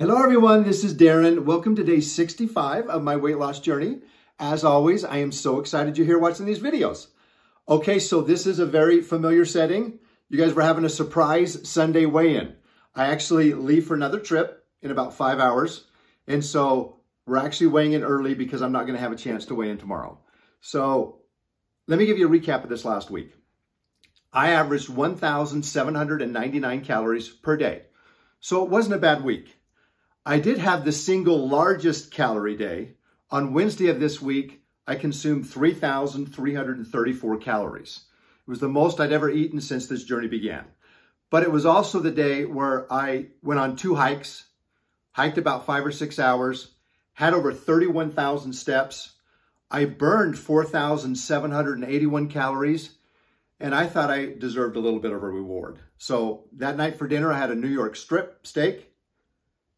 Hello everyone, this is Daren. Welcome to day 65 of my weight loss journey. As always, I am so excited you're here watching these videos. Okay, so this is a very familiar setting. You guys were having a surprise Sunday weigh-in. I actually leave for another trip in about five hours. And so we're actually weighing in early because I'm not gonna have a chance to weigh in tomorrow. So let me give you a recap of this last week. I averaged 1,799 calories per day. So it wasn't a bad week. I did have the single largest calorie day. On Wednesday of this week, I consumed 3,334 calories. It was the most I'd ever eaten since this journey began. But it was also the day where I went on two hikes, hiked about five or six hours, had over 31,000 steps. I burned 4,781 calories, and I thought I deserved a little bit of a reward. So that night for dinner, I had a New York strip steak,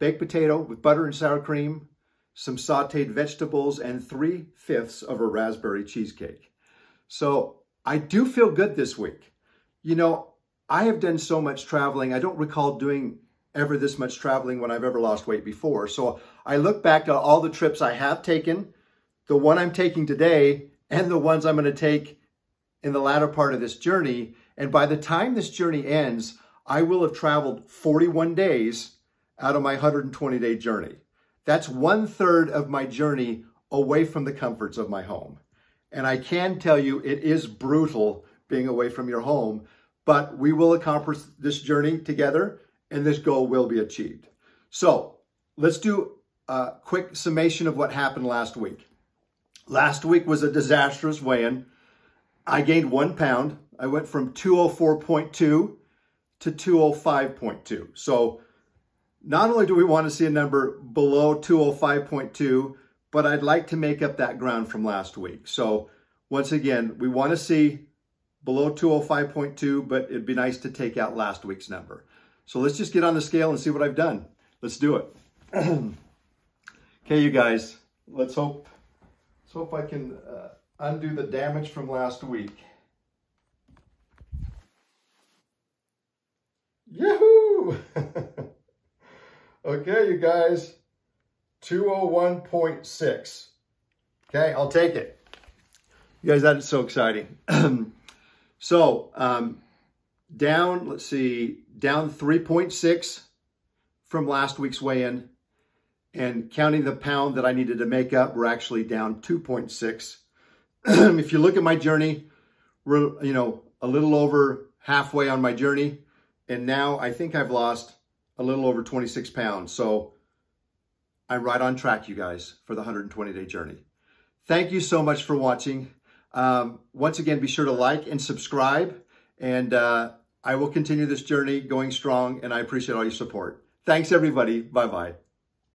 baked potato with butter and sour cream, some sauteed vegetables, and three-fifths of a raspberry cheesecake. So I do feel good this week. You know, I have done so much traveling. I don't recall doing ever this much traveling when I've ever lost weight before. So I look back at all the trips I have taken, the one I'm taking today, and the ones I'm going to take in the latter part of this journey. And by the time this journey ends, I will have traveled 41 days out of my 120 day journey. That's one third of my journey away from the comforts of my home. And I can tell you it is brutal being away from your home, but we will accomplish this journey together and this goal will be achieved. So let's do a quick summation of what happened last week. Last week was a disastrous weigh-in. I gained one pound. I went from 204.2 to 205.2. So not only do we want to see a number below 205.2, but I'd like to make up that ground from last week. So once again, we want to see below 205.2, but it'd be nice to take out last week's number. So let's just get on the scale and see what I've done. Let's do it. okay, you guys, let's hope, let's hope I can uh, undo the damage from last week. Yahoo! Okay, you guys, 201.6. Okay, I'll take it. You guys, that is so exciting. so, um, down, let's see, down 3.6 from last week's weigh-in. And counting the pound that I needed to make up, we're actually down 2.6. if you look at my journey, we're, you know, a little over halfway on my journey. And now I think I've lost a little over 26 pounds. So I'm right on track, you guys, for the 120 day journey. Thank you so much for watching. Um, once again, be sure to like and subscribe. And uh, I will continue this journey going strong, and I appreciate all your support. Thanks, everybody. Bye-bye.